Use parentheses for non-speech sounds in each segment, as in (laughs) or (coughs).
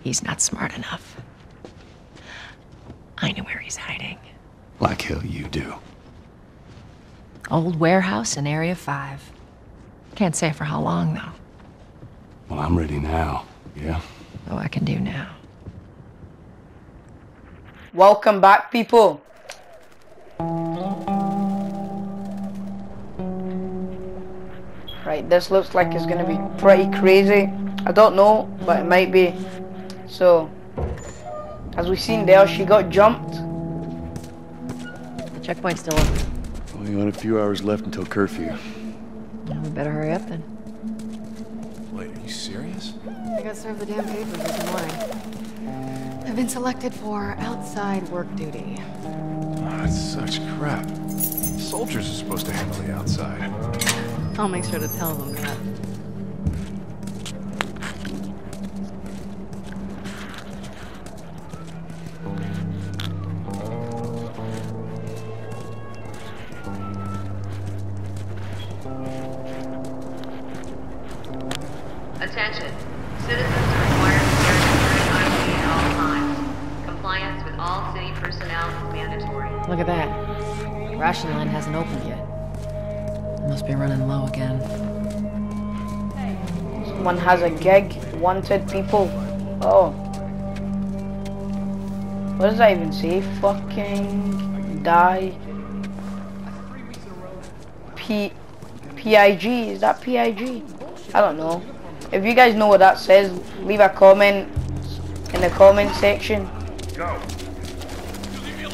No. He's not smart enough. I know where he's hiding. Like hell you do. Old warehouse in Area 5. Can't say for how long, though. Well, I'm ready now. Yeah? Oh, I can do now. Welcome back, people. Right, this looks like it's gonna be pretty crazy. I don't know, but it might be. So, as we've seen there, she got jumped. The checkpoint's still open. Only got a few hours left until curfew. Well, we better hurry up then. Wait, are you serious? I got served the damn papers this morning. I've been selected for outside work duty. Oh, that's such crap. Soldiers are supposed to handle the outside. I'll make sure to tell them that. Has a gig. Wanted people. Oh. What does that even say? Fucking die. P PIG. Is that PIG? I don't know. If you guys know what that says, leave a comment in the comment section. Go.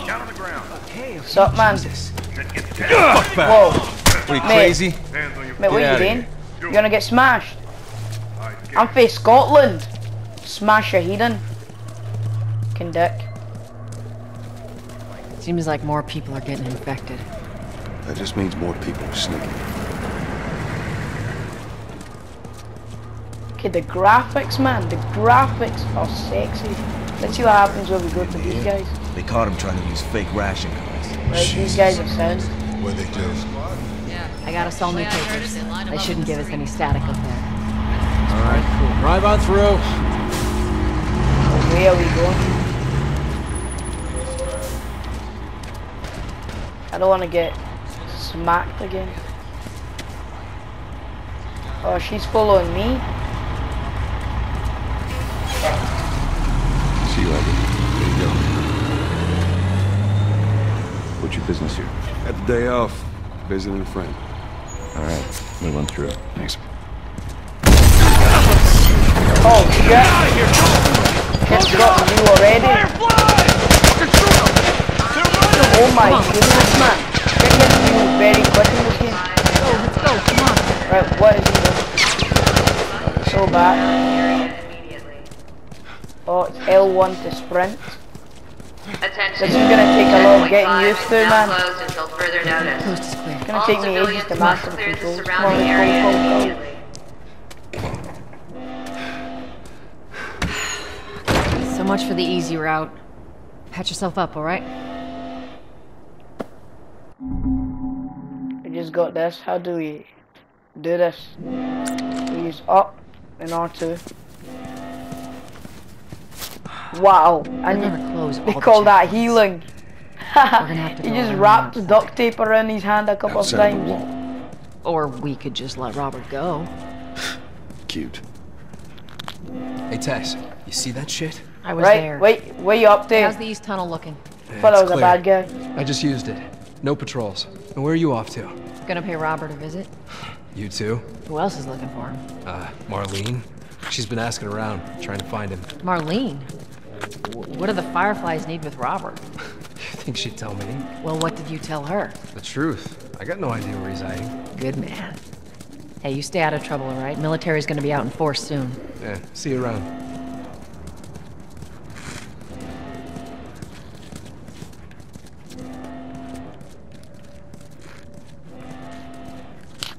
Down on the ground. What's up, man? Fuck back. Whoa. What are you, crazy? Mate, mate what are you doing? here. You gonna get smashed? I'm for Scotland. Smash a heathen. Can dick. Seems like more people are getting infected. That just means more people are sneaking. Okay, the graphics, man. The graphics are sexy. Let's see what happens when we go to these guys. They caught him trying to use fake ration cards. Right, these guys are sound. What they do? I got us all new papers. They shouldn't give us any static up there. All right, cool. Drive on through. Where are we going? I don't want to get smacked again. Oh, she's following me. See you later. There you go. What's your business here? Had the day off. Visiting a friend. All right, move on through. Thanks. Oh shit! It's got you already. Oh my goodness, man! Get getting you very quick in this game. Go, let's go, come on. Right, what is doing? So bad. Oh, it's L1 to sprint. Attention. This is gonna take a lot of getting used to, man. It's gonna take me ages to master the controls. Come on, let's go, go, go. Much for the easy route. Patch yourself up, alright? We just got this. How do we do this? We use up and R2. Wow, and never you, close they all the call that healing. gonna have to (laughs) he just around wrapped that. duct tape around his hand a couple of Outside the times. Or we could just let Robert go. (sighs) Cute. Hey, Tess, you see that shit? I was Right, there. wait, where you up to? How's the east tunnel looking? thought I it's was a bad guy. I just used it. No patrols. And where are you off to? Gonna pay Robert a visit? You too? Who else is looking for him? Uh, Marlene? She's been asking around, trying to find him. Marlene. What do the Fireflies need with Robert? (laughs) You think she'd tell me? Well, what did you tell her? The truth. I got no idea where he's hiding. Good man. Hey, you stay out of trouble, all right? Military's gonna be out in force soon. Yeah, see you around.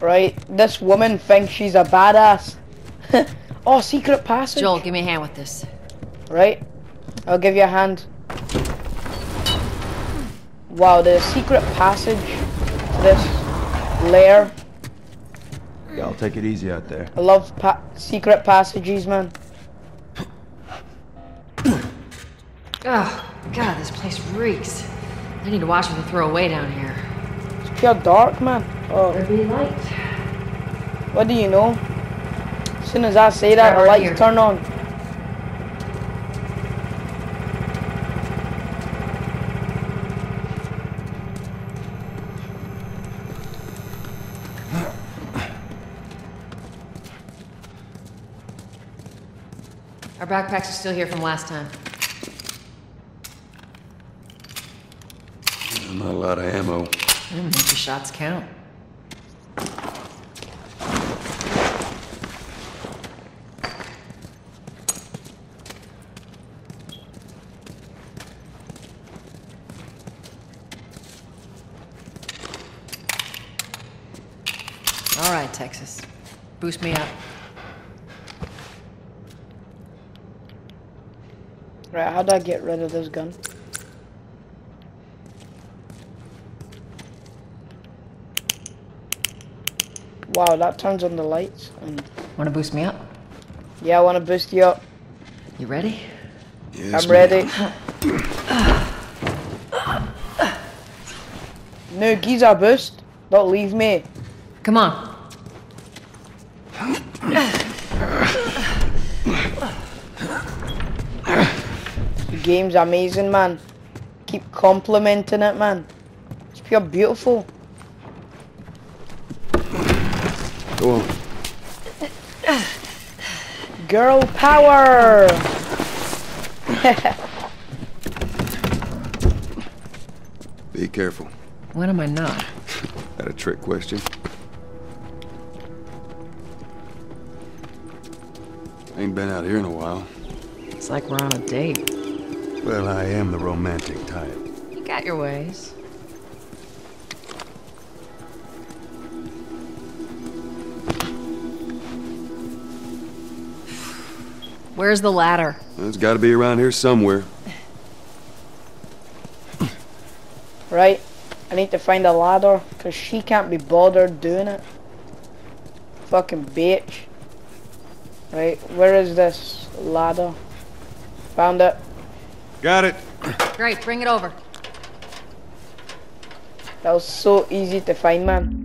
Right, this woman thinks she's a badass. (laughs) oh, secret passage. Joel, give me a hand with this. Right, I'll give you a hand. Wow, there's a secret passage to this lair. Yeah, I'll take it easy out there. I love pa- secret passages, man. Oh, God, this place reeks. I need to watch what they throw away down here. It's pure dark, man. Oh, There'll be light. what do you know? As soon as I say that, the lights here. turn on. Our backpacks are still here from last time. Not a lot of ammo. Make your shots count. All right, Texas. Boost me up. Right, how do I get rid of this gun? Wow, that turns on the lights. And Want to boost me up? yeah, I want to boost you up. You ready? Yes, I'm ready. (coughs) no, geezer boost. Don't leave me. Come on. The game's amazing, man. Keep complimenting it, man. It's pure beautiful. Go. Girl power! (laughs) Be careful. When am I not? That a trick question? Ain't been out here in a while. It's like we're on a date. Well, I am the romantic type. You got your ways. Where's the ladder? It's got to be around here somewhere. Right? I need to find a ladder, because she can't be bothered doing it. Fucking bitch. Right, where is this ladder? Found it. Got it. Great, bring it over. That was so easy to find, man.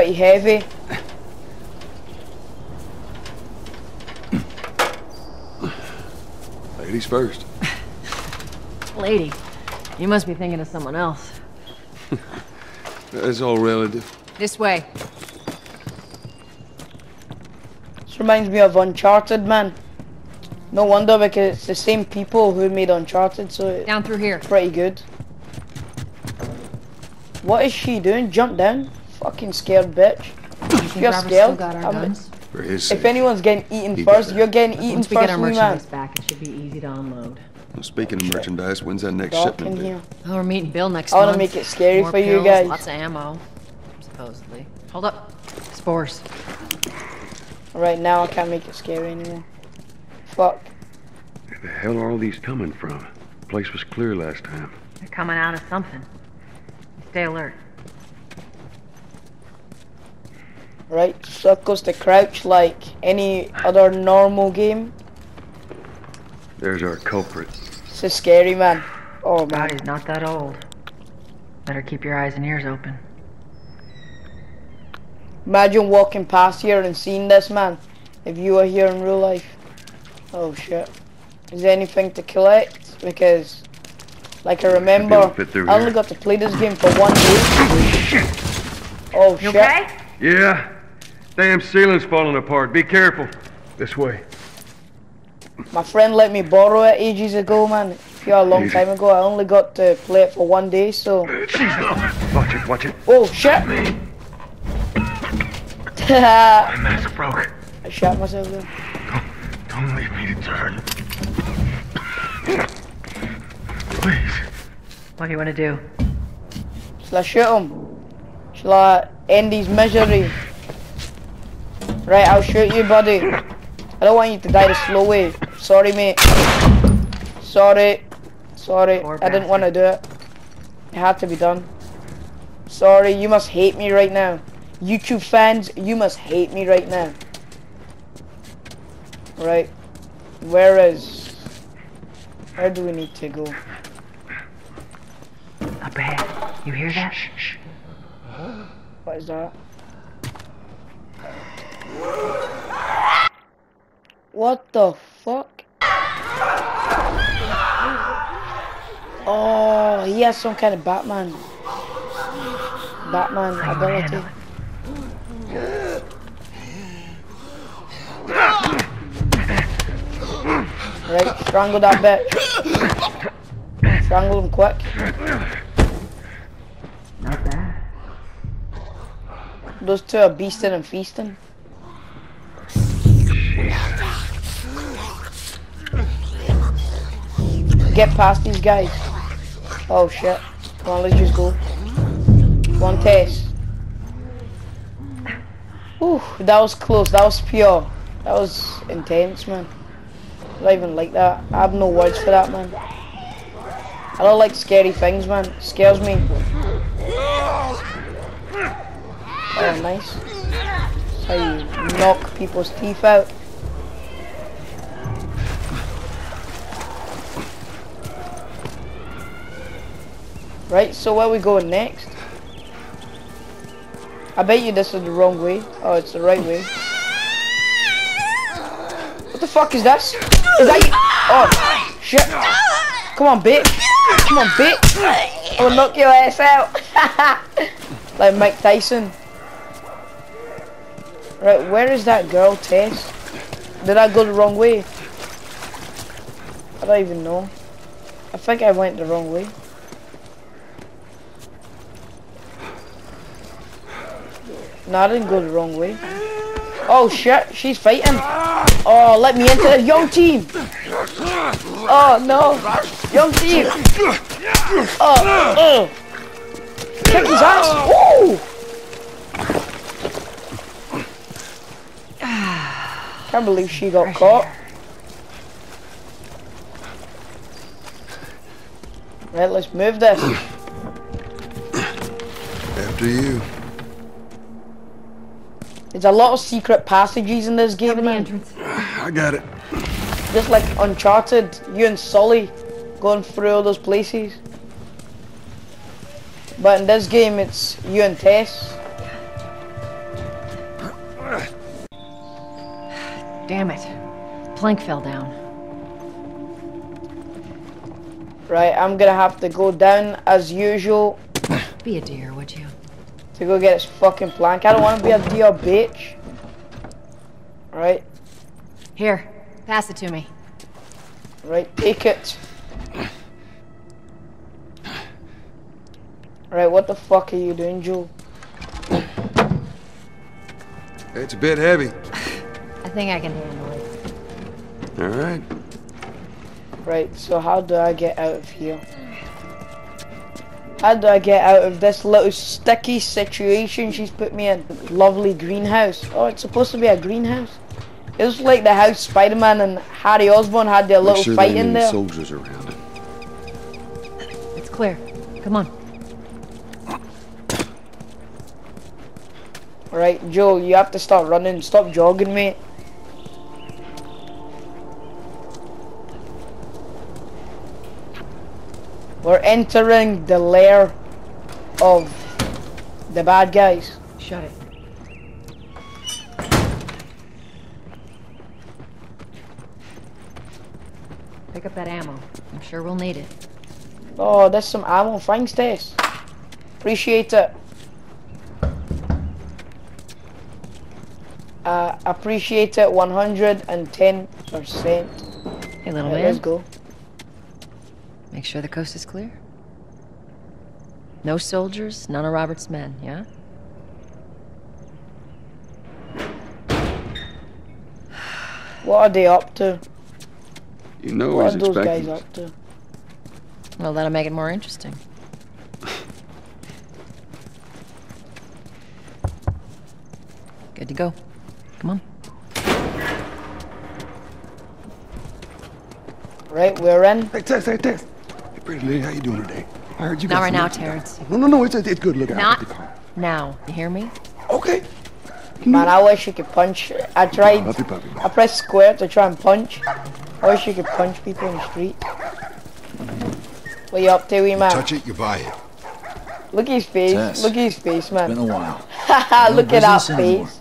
Pretty heavy. Ladies first. (laughs) Lady, you must be thinking of someone else. That's all relative. This way. This reminds me of Uncharted, man. No wonder because it's the same people who made Uncharted, so Down through here. pretty good. What is she doing? Jump down? Fucking scared bitch. You you're Robert's scared? still got our I'm- guns? For his If sake. anyone's getting eaten He first, got you're getting eaten Once we get our me man. merchandise back, it should be easy to unload. Well, speaking of merchandise, when's that next Dark shipment? due? Oh, we're meeting Bill next I wanna make it scary More for you guys. Lots of ammo, supposedly. Hold up. Spores. Right now, I can't make it scary anymore. Fuck. Where the hell are all these coming from? The place was clear last time. They're coming out of something. Stay alert. Right, circles to crouch like any other normal game. There's our culprit. It's a scary man. Oh man. he's not that old. Better keep your eyes and ears open. Imagine walking past here and seeing this man. If you were here in real life. Oh shit. Is there anything to collect? Because, like I remember, Didn't fit through I only here. got to play this game for one day. Oh shit. You shit. okay? Yeah. Damn ceiling's falling apart. Be careful. This way. My friend let me borrow it ages ago, man. Yeah, a long Easy. time ago. I only got to play it for one day, so. Watch it, watch it. Oh shit! I (laughs) Mask broke. I shot myself there. Don't leave me to turn. Please. What do you want to do? Shall I shoot him? Shall I end his misery? Right, I'll shoot you, buddy. I don't want you to die the slow way. Sorry, mate. Sorry. Sorry. Poor I didn't want to do it. It had to be done. Sorry, you must hate me right now. YouTube fans, you must hate me right now. Right. Where is... Where do we need to go? Up ahead. You hear that? Shh. What is that? What the fuck? Oh, he has some kind of Batman. Batman ability. Right, strangle that bitch. Strangle him quick. Not bad. Those two are beasting and feasting. Get past these guys. Oh shit. Come on, let's just go. One test. Ooh, that was close. That was pure. That was intense, man. I don't even like that. I have no words for that, man. I don't like scary things, man. It scares me. Oh, nice. How you knock people's teeth out. Right, so where we going next? I bet you this is the wrong way. Oh, it's the right way. What the fuck is this? Is that you? Oh, shit. Come on, bitch. Come on, bitch. I will knock your ass out. (laughs) like Mike Tyson. Right, where is that girl, Tess? Did I go the wrong way? I don't even know. I think I went the wrong way. No, I didn't go the wrong way. Oh shit, she's fighting. Oh, let me into the young team. Oh no, young team. Oh, oh. Kick his ass. Woo! Can't believe she got caught. Right, let's move this. After you. There's a lot of secret passages in this game, Cover the man. entrance. I got it. Just like Uncharted, you and Sully going through all those places. But in this game, it's you and Tess. Damn it. Plank fell down. Right, I'm gonna have to go down as usual Be a dear, would you? To go get his fucking plank. I don't want to be a dear bitch. Right, Here, pass it to me. Right, take it. Right, what the fuck are you doing, Joe? It's a bit heavy. I think I can handle it. All right. Right, so how do I get out of here? How do I get out of this little sticky situation she's put me in? Lovely greenhouse. Oh, it's supposed to be a greenhouse. It was like the house Spider-Man and Harry Osborn had their little Make sure fight there ain't in any there. soldiers around. It's clear. Come on. Right, Joe, you have to start running. Stop jogging, mate. We're entering the lair of the bad guys. Shut it. Pick up that ammo. I'm sure we'll need it. Oh, there's some ammo. Thanks, Tess. Appreciate it. Uh, appreciate it 110%. Hey, little Right, man. let's go. Make sure the coast is clear. No soldiers, none of Robert's men, yeah? (sighs) What are they up to? You know What he's are those expecting guys up to? Well, that'll make it more interesting. (laughs) Good to go. Come on. Right, we're in. Hey, Tess, hey, Tess. Hey, pretty lady, how you doing today? I heard you Not got right some now, work to do. Terrence. No, no, no, it's, it's good. Look out. Not I'll now. You hear me? Okay. Man, I wish you could punch. I tried. Puppy, puppy. I pressed square to try and punch. I wish you could punch people in the street. What are you up to, wee man? Touch it, you buy it. Look at his face. Tess. Look at his face, man. It's Been a while. Haha, (laughs) look at that business anymore. face.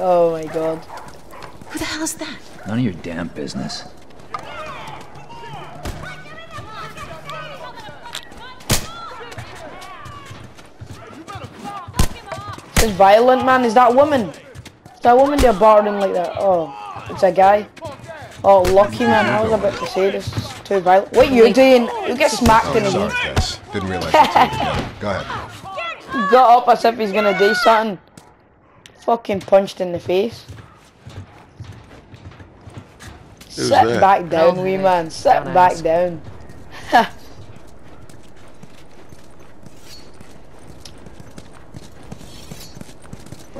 Oh my god. Who the hell is that? None of your damn business. This violent man, is that woman? Is that woman they're bartering like that? Oh, it's a guy. Oh, lucky man, I was about to say this is too violent. What you doing? You get smacked in the Sorry, knee. Tess. Didn't realize you two were together. Go ahead. He (laughs) got up as if he's gonna do something. Fucking punched in the face. Who's Sit back down, Oh, wee man. Sit back down. (laughs)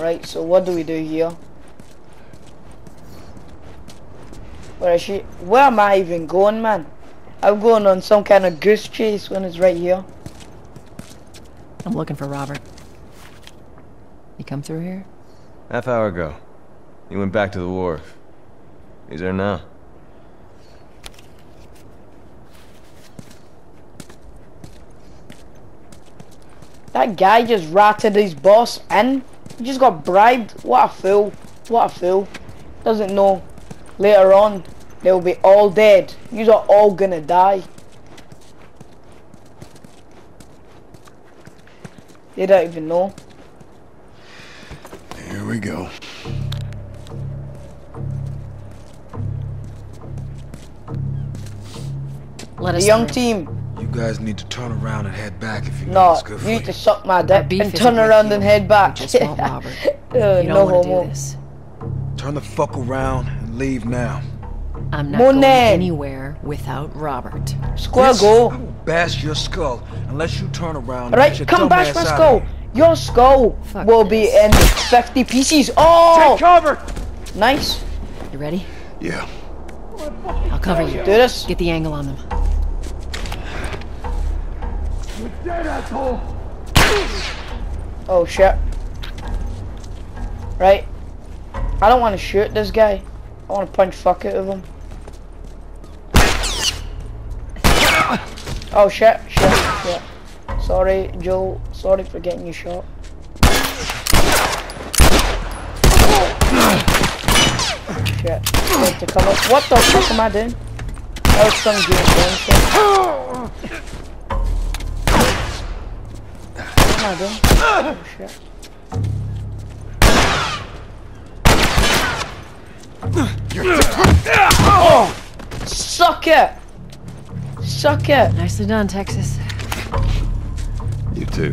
right, so what do we do here? Where is she? Where am I even going, man? I'm going on some kind of goose chase when it's right here. I'm looking for Robert. He come through here? Half hour ago. He went back to the wharf. He's there now. That guy just ratted his boss in. He just got bribed. What a fool. What a fool. Doesn't know. Later on, they'll be all dead. You are all gonna die. They don't even know. Here we go. Let The us young through. team. You guys need to turn around and head back if you know No, good for you you. need to suck my dick beef and turn around and head back. We just want (laughs) Robert. Uh, you don't no want to do this. Turn the fuck around and leave now. I'm not Monet. going anywhere without Robert. Square Yes, go. I will bash your skull unless you turn around. and Alright, get your come bash ass my skull. Your skull Fuck will be in 50 pieces. Oh! Take Cover! Nice. You ready? Yeah. I'll cover you. Do this. Get the angle on them. Oh shit. Right. I don't want to shoot this guy. I want to punch fuck out of him. Oh shit, shit, shit. Sorry, Joe. Sorry for getting you shot. Shit. What the fuck am I doing? That was some James Oh shit. oh! Suck it! Suck it! Nicely done, Texas. You too.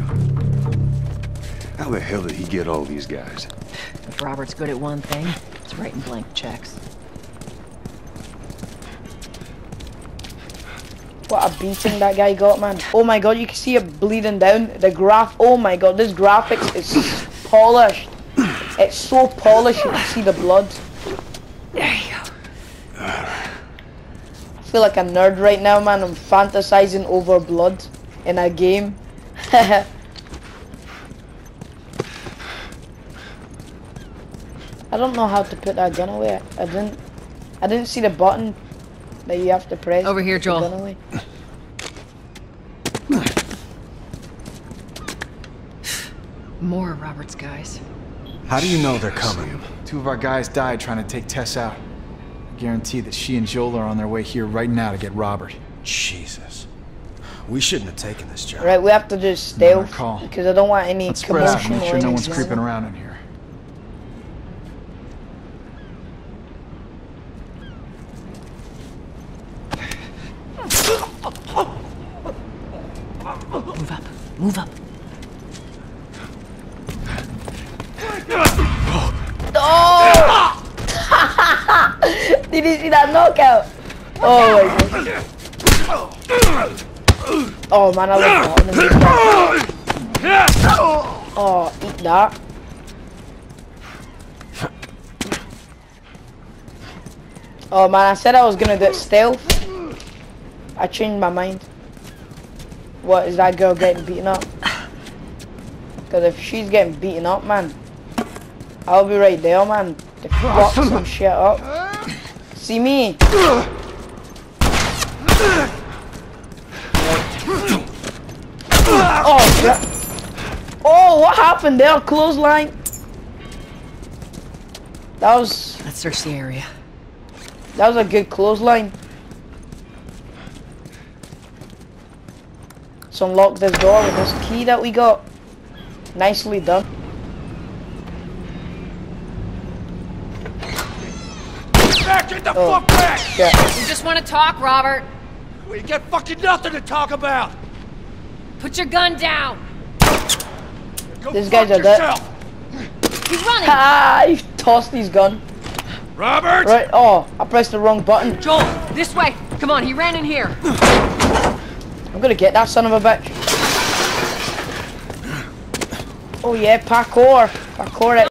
How the hell did he get all these guys? If Robert's good at one thing, it's writing blank checks. What a beating that guy got, man. Oh my god, you can see it bleeding down. The graph, oh my god, this graphics is polished. It's so polished, you can see the blood. There you go. I feel like a nerd right now, man. I'm fantasizing over blood in a game. (laughs) I don't know how to put that gun away. I didn't. I didn't see the button that you have to press. Over here, Joel. gun away. More of Robert's guys. How do you know they're coming? Two of our guys died trying to take Tess out. I guarantee that she and Joel are on their way here right now to get Robert. Jesus. We shouldn't have taken this job. Right, we have to just stay stealth call. because I don't want any Let's spread out commotion. make sure no one's creeping around in here. Move up. Move up. Oh! Did you see that knockout? Oh my god. Oh man, I love that. Oh, eat that. Oh man, I said I was gonna do it stealth. I changed my mind. What, is that girl getting beaten up? Because if she's getting beaten up, man, I'll be right there, man. To fuck some shit up. See me? Oh, shit. Oh, what happened there? Clothesline. That was Let's search the area. that was a good clothesline. Let's unlock this door with this key that we got. Nicely done. Back, get the Oh, fuck back! shit. We just want to talk, Robert. We got fucking nothing to talk about! Put your gun down. Go This guy's a dead. yourself! He's running. Ah, he tossed his gun. Robert! Right, oh, I pressed the wrong button. Joel, this way. Come on, he ran in here. I'm gonna get that son of a bitch. Oh yeah, parkour. Parkour it.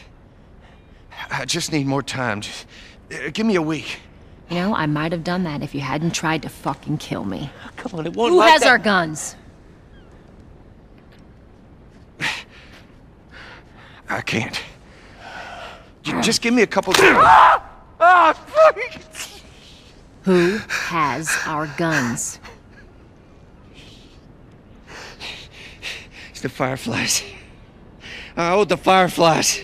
I just need more time. Just uh, give me a week. You know, I might have done that if you hadn't tried to fucking kill me. Come on, it won't Who like has that. our guns? (sighs) I can't. Just give me a couple. ah! Ah, fuck! Who has our guns? It's the Fireflies. I owed the Fireflies.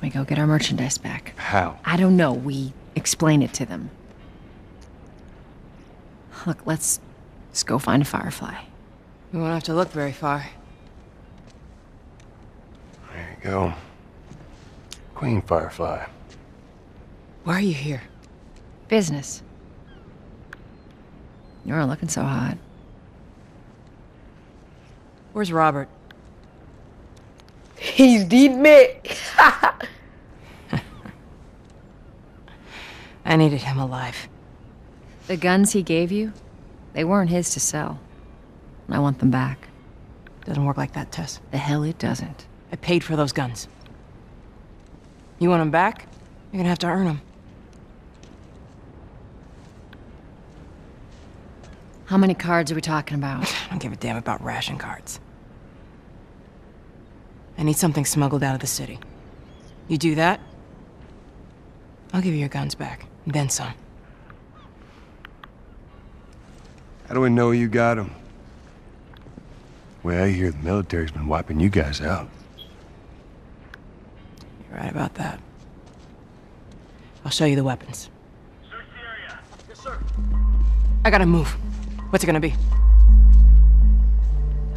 We go get our merchandise back. How? I don't know. We explain it to them. Look, let's let's go find a firefly. We won't have to look very far. There you go. Queen Firefly. Why are you here? Business. You're looking so hot. Where's Robert? He's dead, mate. (laughs) I needed him alive. The guns he gave you, they weren't his to sell. I want them back. Doesn't work like that, Tess. The hell it doesn't. I paid for those guns. You want them back? You're gonna have to earn them. How many cards are we talking about? (sighs) I don't give a damn about ration cards. I need something smuggled out of the city. You do that, I'll give you your guns back, then some. How do we know you got them? Well, I hear the military's been wiping you guys out. You're right about that. I'll show you the weapons. Search the area. Yes, sir. I gotta move. What's it gonna be?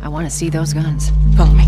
I want to see those guns. Follow me.